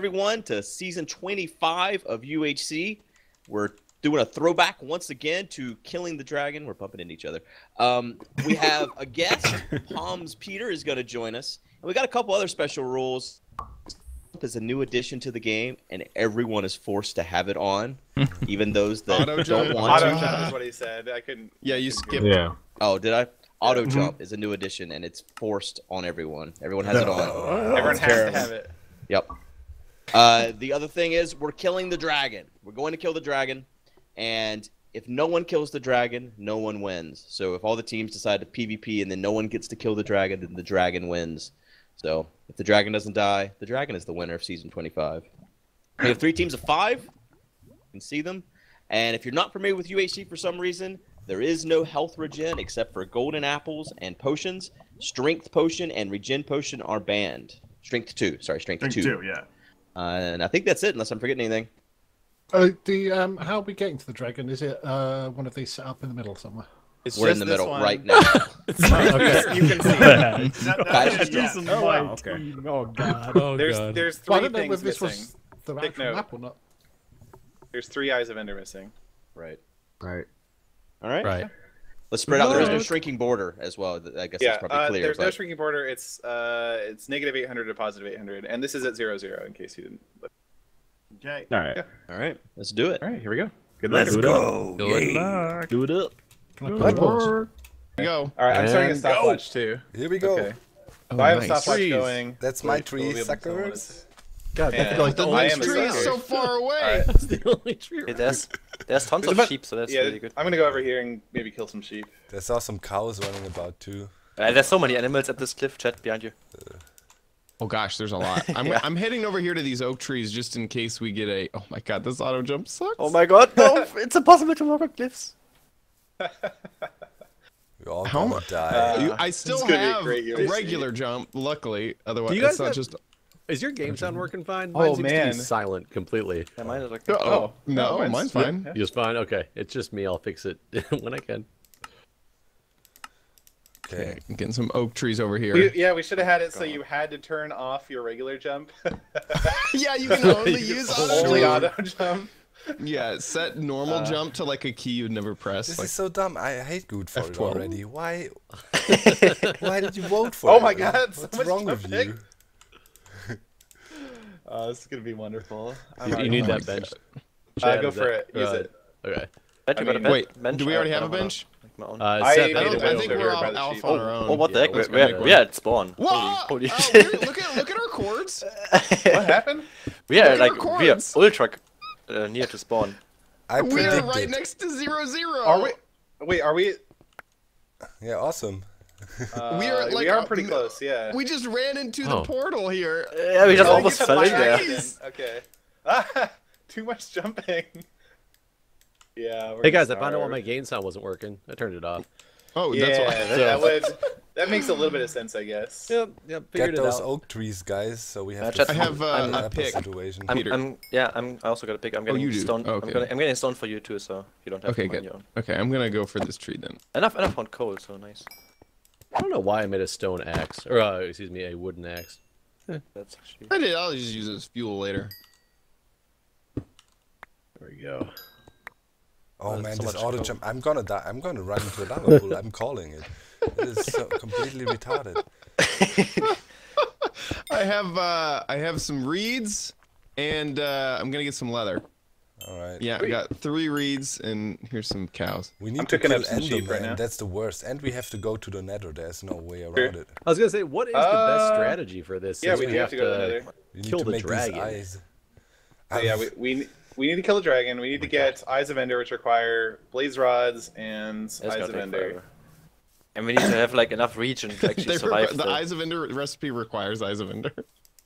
everyone to season 25 of UHC. We're doing a throwback once again to Killing the Dragon. We're bumping into each other. Um, we have a guest. Palms Peter is going to join us, and we got a couple other special rules. Is a new addition to the game, and everyone is forced to have it on, even those that Auto don't jump. want Auto to. jump is what he said. I couldn't. Yeah, you skip. Yeah. Oh, did I? Auto Mm-hmm. jump is a new addition, and it's forced on everyone. Everyone has it on. Everyone has terrible. to have it. Yep. Uh, the other thing is we're killing the dragon. We're going to kill the dragon, and if no one kills the dragon, no one wins. So if all the teams decide to PvP and then no one gets to kill the dragon, then the dragon wins. So if the dragon doesn't die, the dragon is the winner of season 25. We have three teams of five. You can see them. And if you're not familiar with UHC for some reason, there is no health regen except for golden apples and potions. Strength potion and regen potion are banned. Strength two, sorry, strength, Think two. two, yeah. Uh, and I think that's it, unless I'm forgetting anything. Uh, the um, how are we getting to the dragon? Is it uh, one of these set up in the middle somewhere? It's We're in the middle one. right now. Okay. you can see. It. Not, not just yet. Oh, wow. Okay. Oh god. Oh There's god. there's Well, I three don't know things whether this missing. was the Take note. map or not. There's three eyes of Ender missing. right. Right. All right. Right. Let's spread out. There is no shrinking border as well. I guess Yeah, that's probably uh, clear. there's no shrinking border. It's uh, it's negative 800 to positive 800, and this is at zero zero. In case you didn't. Look. Okay. All right. All right. Let's do it. All right, here we go. Good Let's luck. go. Good luck. Do it up. Can I put? Go. All right, I'm starting a And stopwatch too. Here we go. Okay. Oh, So I have a nice. stopwatch Trees. going. That's my Wait, tree, we'll be able to tell when suckers. God, Yeah. that's like the I only tree. sucker. so far away. Alright. That's the only tree. Hey, there's there's tons There's of about- sheep, so that's Yeah, really good. I'm gonna go over here and maybe kill some sheep. There's saw some cows running about too. Uh, there's so many animals at this cliff, chat behind you. Oh gosh, there's a lot. I'm, Yeah. I'm heading over here to these oak trees just in case we get a. Oh my god, this auto jump sucks. Oh my god, no! it's impossible to walk on cliffs. We're all How gonna mu- die. You- I still gonna a have a UHC. regular jump, luckily. Otherwise, Do you guys it's not have- just. Is your game sound working fine? Oh, Mine seems to man. be silent completely. Yeah, mine is like. Oh, Oh, no, no, mine's mine's- fine. yeah. Just fine. Okay, it's just me. I'll fix it when I can. Okay. I'm getting some oak trees over here. We, yeah, we should have had it so you had to turn off your regular jump. yeah, you can only You use auto Only jump. auto jump. Yeah, set normal Uh, jump to like a key you'd never press. This Like, is so dumb. I hate good for F12. already. Why? Why did you vote for it? Oh it? my God, What's much wrong with jumping. you? Oh, this is gonna be wonderful. I'm You, you need Oh that my bench. Uh, go for that- it. Use uh, it. Okay. Bet I you got a mean- ben- Wait, bench? do we already have a bench? Like. Uh, I set made I, don't, I think we're all the on our own. Oh, what the Yeah, heck? let's We're, we're, we're at spawn. Whoa! Holy, holy oh, shit. look at look at our cords. What happened? we are like we are cords. ultra uh, near to spawn. I We are right next to zero zero. Are we? Wait, are we? Yeah, awesome. Uh, We are, like, we are uh, pretty m- close. Yeah. We just ran into Oh. the portal here. Yeah, we just Oh, almost fell in there. Okay. Ah, too much jumping. Yeah. Hey gonna guys, I found out why my gain sound wasn't working. I turned it off. Oh, Yeah, that's why. that, that would. That makes a little bit of sense, I guess. Yep, yep. Get Figured it those out. oak trees, guys. So we Uh, have Chad, to I have uh, I'm- a pick. situation. I'm, Peter. I'm yeah, I'm I also got a pick. I'm getting you do? stone. Oh, okay. I'm, gonna, I'm getting stone for you too, so you don't have Okay, to mind good. your own. Okay, I'm gonna go for this tree then. And I've, and I found coal, so nice. I don't know why I made a stone axe, or uh, excuse me, a wooden axe. That's actually. I did. I'll just use it as fuel later. There we go. Oh man, so this auto jump. I'm gonna die. I'm gonna run into a lava pool. I'm calling it. It is so completely retarded. I have uh, I have some reeds, and uh, I'm gonna get some leather. All right. Yeah, we got three reeds, and here's some cows. We need I'm to picking kill up some sheep right now. That's the worst. And we have to go to the Nether. There's no way around it. I was gonna say, what is the best Uh, strategy for this? Yeah, since we do have to go to the nether. We need Kill to the make dragon. these eyes. Oh, yeah, we, we we need to kill the dragon. We need to get Eyes of Ender, which require blaze rods and That's Eyes of Ender. forever. And we need to have like enough regen to actually survive requ- the the. Eyes of Ender recipe requires Eyes of Ender.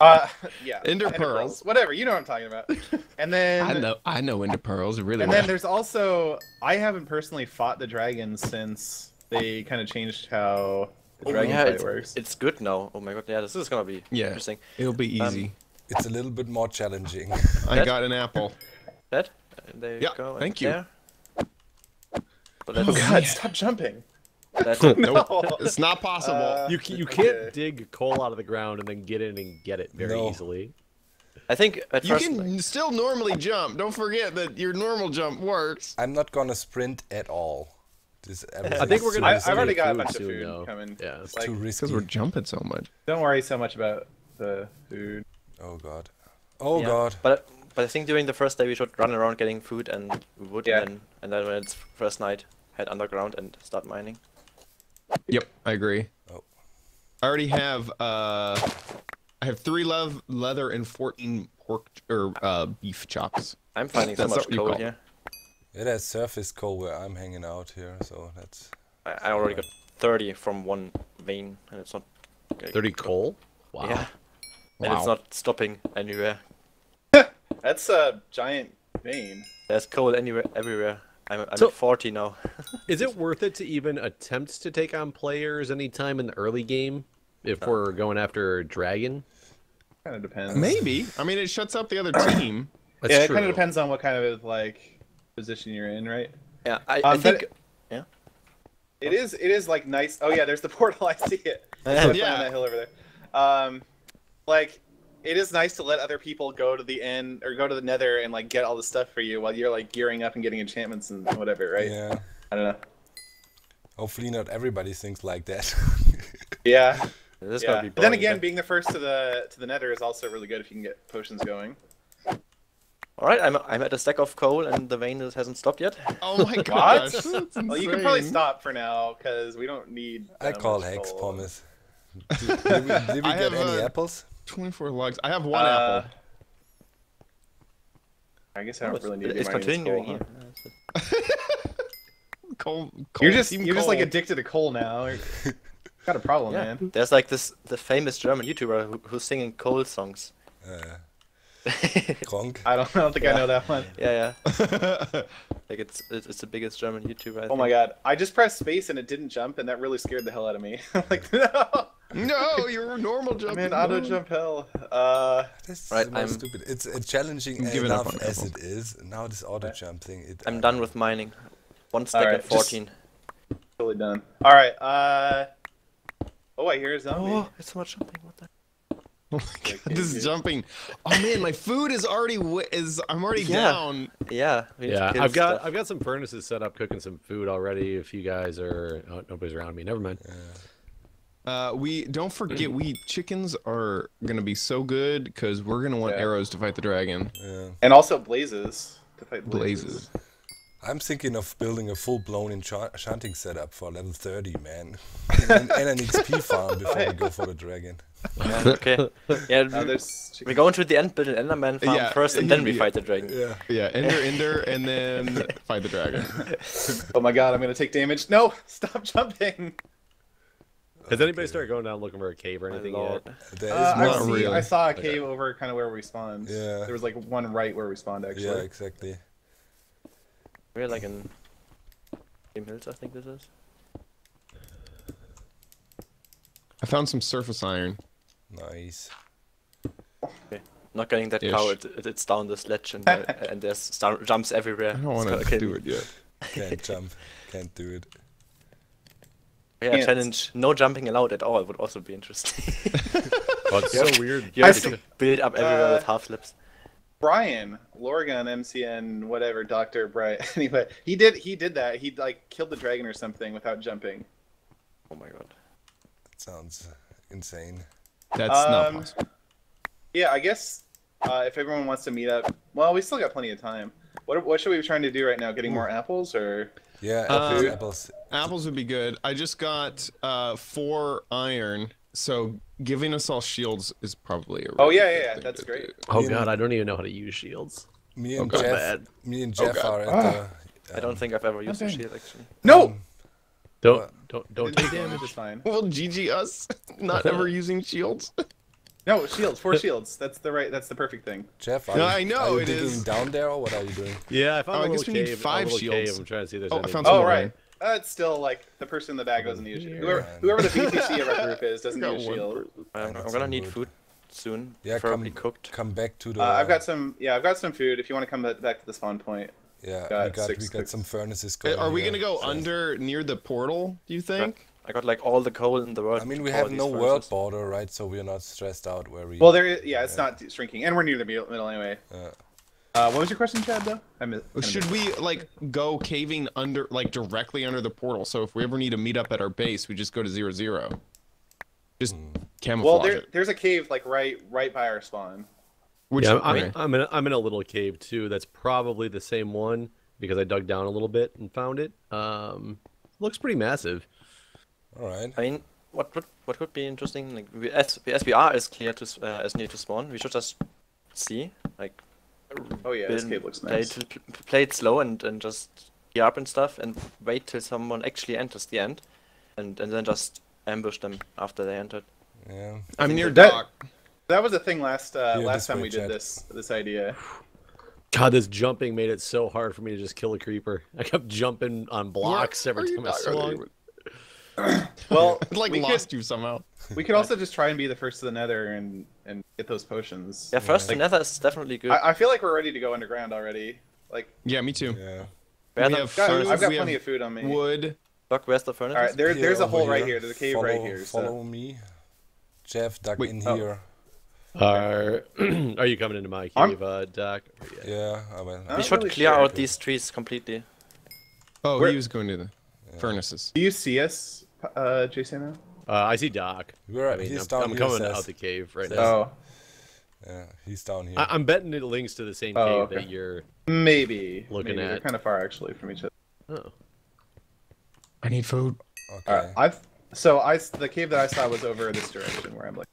Uh, yeah. Ender pearls. Whatever. You know what I'm talking about. And then I know. I know Ender pearls really And well. then there's also I haven't personally fought the dragons since they kind of changed how the Oh, dragon yeah, fight it's, works. it's good now. Oh my god, yeah, this is gonna be Yeah. interesting. It'll be Um, easy. It's a little bit more challenging. I that- got an apple. That, uh, there you Yeah, go. thank you. There. But Oh that's, God! Stop jumping. That's Nope, it's not possible. Uh, You you can't okay. dig coal out of the ground and then get in and get it very No. easily. I think at you first. can still normally jump. Don't forget that your normal jump works. I'm not gonna sprint at all. This, I think we're gonna. I- have I've plenty already got a food bunch of soon, food though. coming. Yeah. It's like, too risky. Because we're jumping so much. don't worry so much about the food. Oh god. Oh yeah, god. But but I think during the first day we should run around getting food and wood, Yeah. and then and then when it's first night, head underground and start mining. Yep, I agree. Oh. I already have uh, I have three love leather and fourteen pork or uh, beef chops. I'm finding so much coal call- here. Yeah, there's surface coal where I'm hanging out here, so that's I, I already got 30 from one vein, and it's not. okay, Thirty coal. Wow. Yeah. And it's not stopping anywhere. That's a giant vein. There's coal anywhere, everywhere. I'm, I'm So- at 40 now. Is it worth it to even attempt to take on players anytime in the early game if we're going after a dragon? Kind of depends. Maybe. I mean, it shuts out the other team. That's yeah, it kind of depends on what kind of like position you're in, right? Yeah, I, I Um, but- think. Yeah. It is. It is like nice. Oh yeah, there's the portal. I see it. Yeah. on that hill over there. Um, like it is nice to let other people go to the end or go to the Nether and like get all the stuff for you while you're like gearing up and getting enchantments and whatever, right? yeah. I don't know. Hopefully not everybody thinks like that. Yeah. This is yeah. gonna be then again, being the first to the to the Nether is also really good if you can get potions going. All right, I'm I'm at a stack of coal, and the vein is, hasn't stopped yet. Oh my gosh. What? that's Well, you can probably stop for now because we don't need. I call much hex coal. pumice. Did, did we, did we get any uh, apples? 24 logs. I have one Uh, apple. I guess I Oh, don't it's, really need to do it's mining continuing coal, here. huh? Coal, coal, You're just you're just like addicted to coal now. Got a problem, Yeah, man. there's like this the famous German YouTuber who, who's singing coal songs. Uh, Gronkh? I don't, I don't think I know that one. yeah. Yeah. like it's it's it's the biggest German YouTuber. I Oh my god! I just pressed space and it didn't jump, and that really scared the hell out of me. Like, no, no, you're a normal jump. I'm in auto jump hell. Uh, This Right, is more I'm- stupid. It's uh, challenging I'm giving up enough on as apples. it is. Now this auto jump thing. It, I'm uh, done with mining. One stack Alright, at just- 14. totally done. All right. Uh, oh, I hear a zombie. Oh, it's so much jumping. What the? Oh my god, this is jumping. Oh man, my food is already is I'm already Yeah. down. Yeah. we Yeah, I've got stuff. I've got some furnaces set up, cooking some food already. If you guys are, oh, nobody's around me. Never mind. Uh, we don't forget we chickens are gonna be so good because we're gonna want Yeah. arrows to fight the dragon. yeah. And also blazes to fight Blazes. blazes. I'm thinking of building a full-blown enchant- enchanting setup for level 30, man, and, and an XP farm before we go for the dragon. Yeah, okay. Yeah, Uh, we- there's we go into the end, build an Enderman farm Yeah, first, and then we fight the dragon. Yeah. Yeah, ender, ender, and then fight the dragon. Oh my god! I'm gonna take damage. No! Stop jumping. Has anybody started going down looking for a cave or anything yet? Uh, more. I've seen, really. I saw a cave over kind of where we spawned. Yeah. There was like one right where we spawned actually. Yeah, exactly. We're like in Game Hills, I think this is. I found some surface iron. Nice. Okay. Not getting that Ish. cow, it, it, it's down the sledge, and, uh, and there's jumps everywhere. I don't want gotta to do me. it yet. Can't jump. Can't do it. Yeah, Can't. challenge no jumping allowed at all would also be interesting. Oh, it's so weird. you have I've to seen- build up everywhere uh, with half flips. Brian Lorgan, MCN, whatever, Doctor Brian. Anyway, he did he did that. He like killed the dragon or something without jumping. Oh my god. That sounds insane. That's not Um, possible. Yeah, I guess uh, if everyone wants to meet up, well, we still got plenty of time. What what should we be trying to do right now? Getting more apples or? Yeah, Uh, apples, apples. Apples would be good. I just got uh, four iron, so giving us all shields is probably a Oh, really yeah, good yeah, yeah, thing that's great. do. Oh Yeah. god, I don't even know how to use shields. Me and God. Jeff. Bad. Me and Oh, Jeff God. are at Ah. the. I don't um, think I've ever used a shield actually. No. um, Don't don't don't take damage. It's fine. Well, GG us, not ever using shields. No shields, four shields. That's the right. That's the perfect thing. Jeff, are No, you, I know, are you it digging is. down there or what are you doing? Yeah, I found Oh, I a guess little we need cave. five a shields. Cave. I'm trying to see if there's Oh, I any. found some Oh more. right. Uh, it's still like the person in the bag doesn't need a shield. Whoever, whoever the BTC of our group is doesn't Got need a one shield. I'm, I I'm gonna need food soon. Yeah, preferably come cooked. come back to the. Uh, I've got some. Yeah, I've got some food. If you want to come back to the spawn point. Yeah, got we got six we got cooks. some furnaces going. Are we here, gonna go so- under near the portal? Do you think? I got like all the coal in the world. I mean, we have no furnaces. world border, right? So we're not stressed out where we. Well, there. Is, yeah, it's Yeah. not shrinking, and we're near the middle middle anyway. Uh, Uh, what was your question, Chad? Though I missed. Should we like go caving under, like directly under the portal? So if we ever need to meet up at our base, we just go to zero zero. Just camouflage Well, there, it. there's a cave like right right by our spawn. Which yeah, I'm, okay. I'm, I'm in a, I'm in a little cave too. That's probably the same one because I dug down a little bit and found it. Um, looks pretty massive. All right. I mean, what would what could be interesting? Like, we, as as we are as clear to uh, as near to spawn, we should just see like. Oh yeah, this build- cave looks play, nice. it- play it slow and and just gear up and stuff, and wait till someone actually enters the end, and and then just ambush them after they entered. Yeah. I'm near that- dock. That was the thing last uh, Here, last time we did Chad. this this idea. God, this jumping made it so hard for me to just kill a creeper. I kept jumping on blocks Where are every time I dock- are swung. you- Well, I, like we lost could, you somehow. we could also just try and be the first to the Nether and and get those potions. Yeah, first Like- the Nether is definitely good. I, I feel like we're ready to go underground already. Like Yeah, me too. Yeah. Where we have got, I've got we plenty have of food on me. Wood. Doc, where's the furnace? All right, there, Here, there's a over hole right here. here. There's a cave follow, right here. So. Follow me. Jeff, duck Wait, in oh. here. Are are you coming into my cave, uh, Doc? Yeah. Yeah, I will. I'm we should really clear sure. out these trees completely. Oh, Where- he was going to the furnaces. Do you see us, uh, Jason? Uh, I see Doc. We're, I mean, he's I'm, down I'm here, coming says. out the cave right says- now. Oh, Yeah, he's down here. I, I'm betting it links to the same Oh, cave okay. that you're. maybe. Looking maybe. They're at- kind of far actually from each other. Oh. I need food. okay. All right, I've so I the cave that I saw was over this direction where I'm like.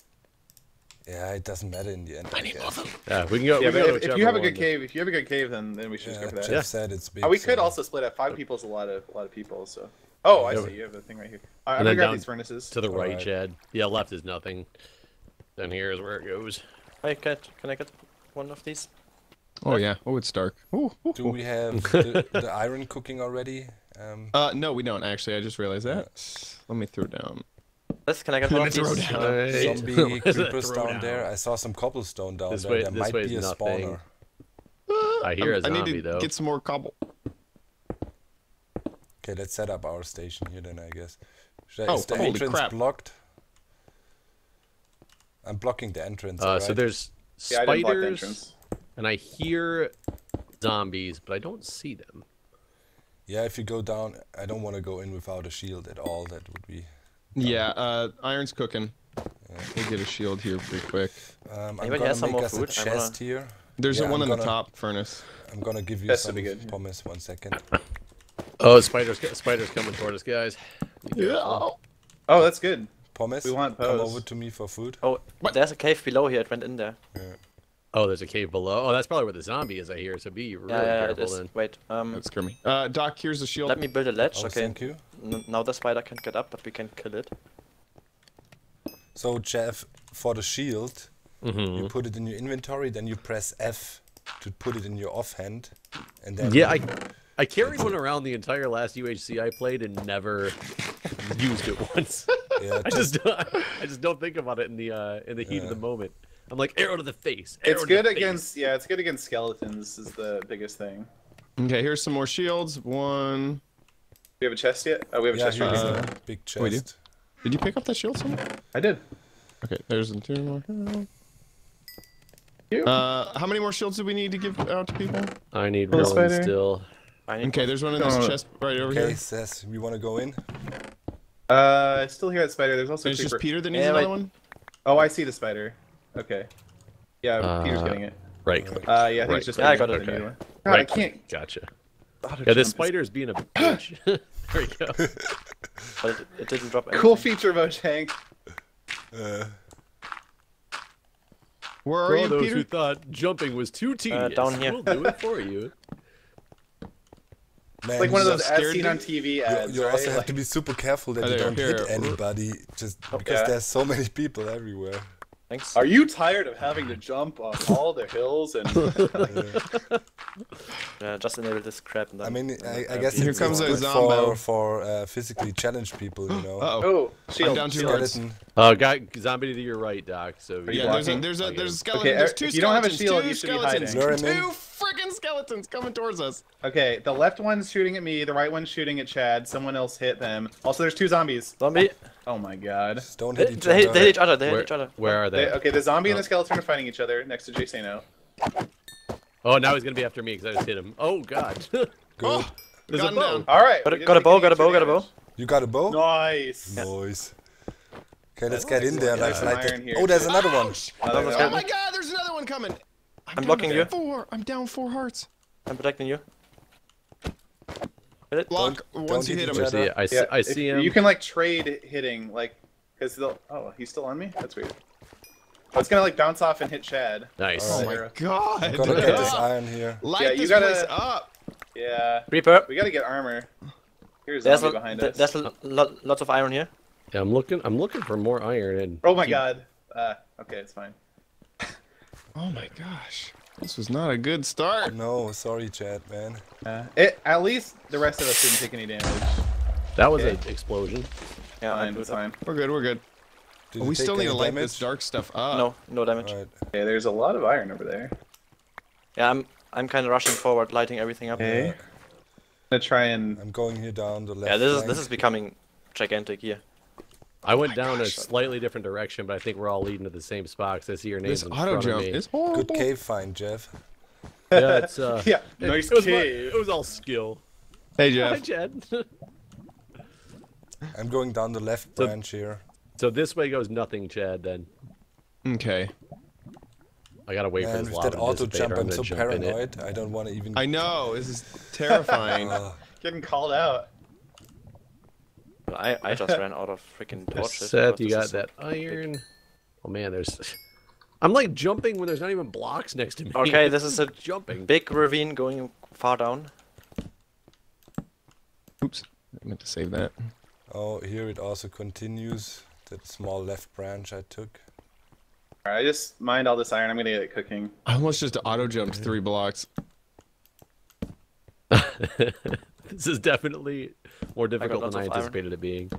Yeah, it doesn't matter in the end. I, guess. Yeah, we can go. Yeah, we can but go if, if you have a good that- cave, if you have a good cave, then then we should just Yeah, go for that. Jeff Yeah. said it's big. Oh, we could also split up. Five people's a lot of a lot of people. So. Oh, I see. You have a thing right here. All right, I'm then gonna grab these furnaces. To the right, Alright. Chad. Yeah, left is nothing. Then here is where it goes. I get, can I get one of these? Oh yeah. Oh, it's dark. Ooh, ooh, Do we have the, the iron cooking already? Um, Uh, no, we don't actually. I just realized that. Let me throw down. This, can I get Let one me of throw these? down. Right. zombie What is that creepers throw down there. I saw some cobblestone down This there. way- there this might way's be a nothing. spawner. I hear a I need zombie to though. get some more cobble. Okay, let's set up our station here then, I guess. Should I, Oh, is the holy entrance crap. blocked? I'm blocking the entrance. Uh, so alright? there's Yeah, I the spiders, and I hear zombies, but I don't see them. Yeah, if you go down, I don't want to go in without a shield at all. That would be. Yeah, uh, iron's cooking. We'll get a shield here pretty quick. Um, I'm Anybody gonna some make more us a food? I wanna- chest here. There's Yeah, a one I'm in the gonna- top furnace. I'm gonna give you Chest some would be good, yeah. pumice. One second. Oh, spiders! Spiders coming toward us, guys. Be careful. Oh, that's good. Pumice, We want come over to me for food. Oh, there's a cave below here. It went in there. Oh, there's a cave below. Oh, that's probably where the zombie is. I hear. So be really Yeah, yeah, careful then. Wait, um, That scared. Uh, Doc, here's the shield. let me build a ledge. Oh, okay. thank you. N- now the spider can't get up, but we can kill it. So Jeff, for the shield, Mm-hmm. you put it in your inventory, then you press F to put it in your offhand, and then Yeah, I I carried one around the entire last UHC I played and never used it once. yeah, I just I just don't think about it in the uh, in the heat of the moment. I'm like arrow to the face. Arrow It's to the good face. against yeah, it's good against skeletons is the biggest thing. Okay, here's some more shields. One. Do we have a chest yet? Oh, we have a yeah, chest right here's here. Uh, a big chest. we do. Did you pick up that shield somewhere? I did. Okay, there's two more. You? Uh, how many more shields do we need to give out to people? I need one still. I need Okay, there's one in this No. chest right over Okay, here. says we want to go in. Uh, I still here that spider. There's also a It's just. Peter that needs Yeah, another wait. one. Oh, I see the spider. Okay. Yeah, Peter's Uh, getting it. Right click. Uh, yeah, I think right it's just. Yeah, I got for it. the new Okay. one. God, right I can't. click. Gotcha. auto Yeah, this spider is being a bitch. there we go. but it, it didn't drop anything. Cool feature, Mojang. Uh, Where are For all you, those Peter? who thought jumping was too tedious, down here. we'll do it for you. Man, Like one of those ads seen on TV You, ads. you right? also have Like- to be super careful that Oh, you don't here. hit anybody, just because there's so many people everywhere. Thanks. Are you tired of having to jump off all the hills and Yeah, just enable this crap and then. I mean, I, I guess Here it's, comes a good Zombo. for for uh, physically challenged people, you know. Uh oh. oh I'm shield? down two shield. hearts. Skeleton. Uh, guy, zombie to your right, Doc. So Are Yeah, there's a there's a there's a him. skeleton. Okay, there's er- two if you don't have a shield, two you should be skeletons. hiding. Lure. Two freaking skeletons coming towards us. Okay, the left one's shooting at me, the right one's shooting at Chad. Someone else hit them. Also, there's two zombies. Zombie. Oh my god. Just don't hit each they, hit- other. they hit each other. They hit where, each other. where are they? They, okay, the zombie and Oh. the skeleton are fighting each other next to Jsano. Oh, now he's gonna be after me because I just hit him. Oh God. Good. Oh, There's a bow. down. All right. Got a- got a bow, got a bow, got a bow. You got a bow? Nice. Nice. Okay, let's get in there. Yeah, Like, some like iron Oh, there's too. another one. Ouch! Another Almost one. Oh my god, there's another one coming. I'm, down blocking to you. Four. I'm down four hearts. I'm protecting you. Hit it. Block Don't once you hit hit him. I see, other. I see, Yeah, I if- see him. You can like trade hitting, like, because they'll. Oh, he's still on me. That's weird. Oh, it's gonna like bounce off and hit Chad. Nice. Oh Alright. my god. Gotta get this iron here. Light Yeah, you gotta- up. Yeah, Reaper. we gotta get armor. Here's There's, behind us. there's a lot, lots of iron here. Yeah, I'm looking. I'm looking for more iron. And Oh my god. Uh, okay, it's fine. Oh my gosh. This was not a good start. No, sorry, Chad, man. Uh, it, at least the rest of us didn't take any damage. that was Okay. an explosion. Yeah, I Fine, it's it up. fine. We're good, we're good. Did Oh, we still need to light damage? this dark stuff up. No, no damage. Alright. Okay, there's a lot of iron over there. Yeah, I'm I'm kind of rushing forward, lighting everything up. Okay. I'm gonna try and. I'm going here down the left Yeah, this is this is becoming gigantic here. I went down gosh. a slightly different direction, but I think we're all leading to the same spot because I see your names This in auto front jump of me. is horrible. Good cave find, Jeff. Yeah, it's uh. Yeah, it- nice it was, my- it was all skill. Hey Jeff. Hi, Jeff. Chad. I'm going down the left So- branch here. so this way goes nothing, Chad. Then Okay. I gotta wait for Man, this with lava that auto jump, I'm so jump it. paranoid. I don't want to even. I know. This is terrifying. Uh, Getting called out. I I just ran out of freaking torches. Seth, you got is so that big. iron. Oh man, there's. I'm like jumping when there's not even blocks next to me. Okay, this is a jumping. big ravine going far down. Oops. I meant to save that. oh, here it also continues. That small left branch I took. Alright, I just mined all this iron. I'm gonna get it cooking. I almost just auto jumped three blocks. this is definitely more difficult lots than I of iron. anticipated it being.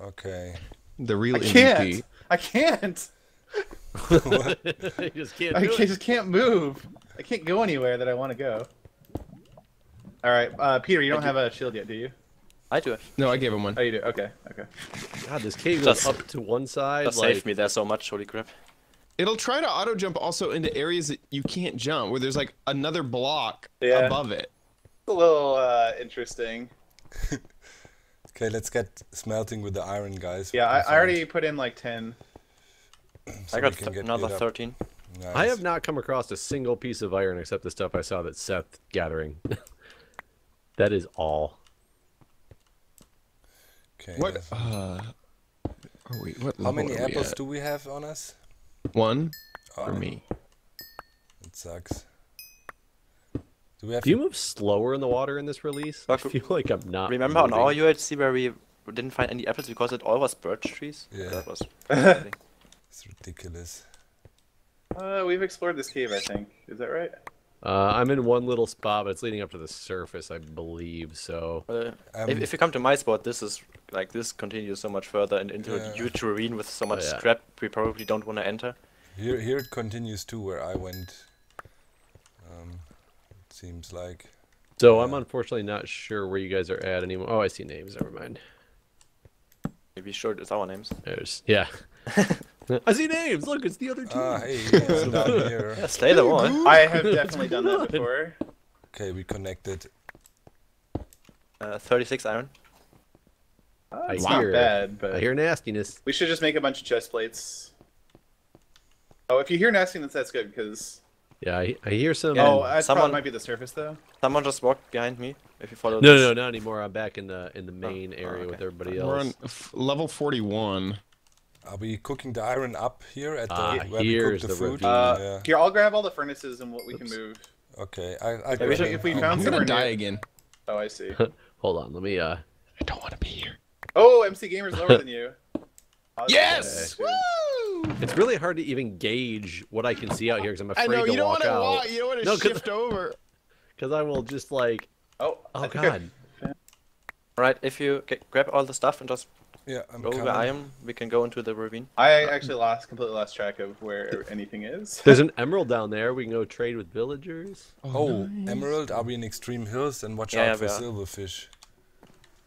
Okay. The real I MVP. can't. I can't. you just can't I do can't, it. just can't move. I can't go anywhere that I want to go. All right, uh, Peter, you don't have a shield yet, do you? I do it. No, I gave him one. Oh, you do. Okay, okay. God, this cave goes Just- up to one side. That like, saved me there so much. Holy crap. It'll try to auto jump also into areas that you can't jump, where there's like another block Yeah. above it. It's a little uh, interesting. Okay, let's get smelting with the iron, guys. Yeah, I, I already put in like ten. so I got th- another 13. Nice. I have not come across a single piece of iron except the stuff I saw that Seth gathering. that is all. Okay. What? Uh, oh wait, what? How many apples do we have on us? One Oh, for me. It sucks. Do we have? Do you move slower in the water in this release? I feel like I'm not. Remember on moving. our UHC where we didn't find any apples because it all was birch trees? Yeah. That was. It's ridiculous. Uh, we've explored this cave, I think. Is that right? Uh, I'm in one little spot, but it's leading up to the surface, I believe. So uh, Um, if, if you come to my spot, this is like this continues so much further and into Yeah. a huge ravine with so much yeah. scrap we probably don't want to enter. Here, here it continues too, where I went. It seems like. So I'm unfortunately not sure where you guys are at anymore. Oh, I see names. Never mind. Maybe sure it's our names. There's yeah. I see names. Look, it's the other team. Ah, hey, it's down here. Yeah, slay the one. I have definitely done that before. Okay, we connected. Uh, 36 iron. Uh, I it's hear- not bad, but I hear nastiness. we should just make a bunch of chest plates. Oh, if you hear nastiness, that's good because. Yeah, I, I hear some. Yeah, oh, I someone- might be the surface though. Someone just walked behind me. If you follow No, this. no, no, not anymore. I'm back in the in the main oh, area okay. with everybody We're else. on f- level 41. Are we cooking the iron up here at the Ah, where we cook the the food? ravine. Uh, yeah. Here, I'll grab all the furnaces and what we can move. Okay, I, I we should- if we Oh, found I'm somewhere gonna die near- again. Oh, I see. Hold on, let me. Uh, I don't want to be here. Oh, MC Gamer's lower than you. Oh, that's Yes! good. It's really hard to even gauge what I can see out here because I'm I afraid know to you don't walk want to out. walk. You don't want to No, 'cause- shift over. Because I will just like, Oh, oh I god. Right, if you get, grab all the stuff and just Yeah, I'm go coming. where I am, we can go into the ravine. I actually lost completely lost track of where anything is. There's an emerald down there. We can go trade with villagers. Oh, Emerald, are we in extreme hills? And watch Yeah, out for silverfish.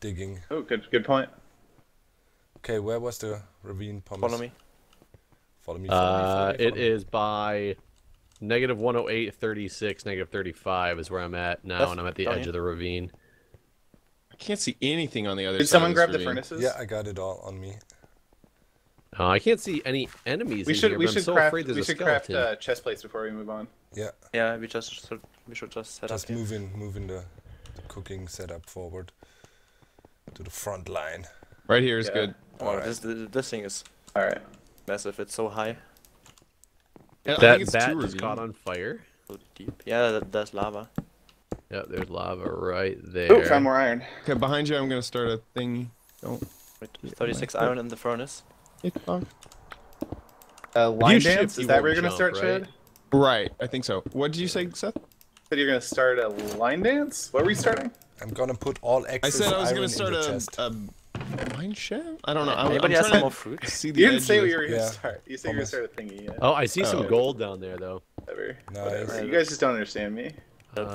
Digging. Oh, good good point. Okay, where was the ravine? Pumice? Follow me. Follow me. Follow me, follow Uh, me, it follow me. is by negative 108, 36, negative 35 is where I'm at now, That's and I'm at the down edge here. of the ravine. I can't see anything on the other Did side. someone of this grab the furnaces? Yeah, I got it all on me. Uh, I can't see any enemies we in should here, we should so craft we a should craft skeleton. uh, chest plates before we move on. Yeah, Yeah, we just should, we should just set just up here. moving, moving the, the cooking setup forward to the front line. Right here is Yeah. good. Oh, Alright. this this thing is All right. Massive. It's so high, Yeah, that think bat two just caught on fire. so deep. Yeah, that, there's lava. Yep, there's lava right there. Oh, found more iron. Okay, behind you, I'm gonna start a thing. Don't. With Yeah, 36 my- iron in the furnace. Hit bug. Uh, line dance. you Is that where you're gonna jump, start, right? Chad? Right, I think so. What did you say, Seth? Said you're gonna start a line dance. What were we starting? I'm gonna put all I excess said I was iron gonna in start the a, chest. a mine shaft. I don't know. I'm, Anybody I'm has trying some more to fruit? see the You didn't edge say of what this- you were gonna Yeah. start. You said you were Almost. gonna start a thingy. Yeah. Oh, I see some Oh. gold down there, though. Whatever. Nice. Whatever. You guys just don't understand me. Um,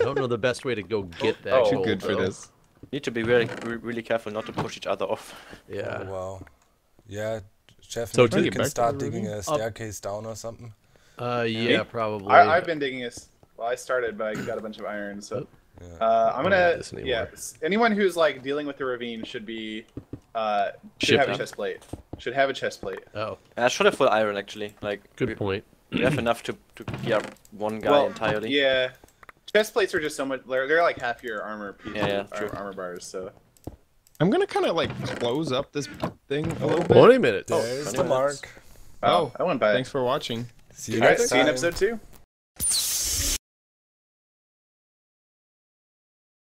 I don't know the best way to go get that Oh, Too gold. good for though. this. Need to be really really careful not to push each other off. Yeah. Oh, wow. Yeah, Chef, So maybe you can start digging a staircase down or something. Uh, yeah, probably. I, I've been digging this. Well, I started, but I got a bunch of iron. So Yeah. uh, I'm gonna. this. Yeah. Anyone who's like dealing with the ravine should be. Uh, should Shift have a chest plate. Should have a chest plate. Oh, Yeah, I should have full iron actually. Like good we, point. we have enough to to gear up one guy well, entirely. Yeah. Chest plates are just so much. They're, they're like half your armor piece. Yeah, yeah, ar- true. armor bars. So. I'm gonna kind of like close up this thing a little bit. Twenty minutes. There's the funny mark. minutes. Wow, Oh, that went by. Thanks for watching. See you All right. next See you in episode two.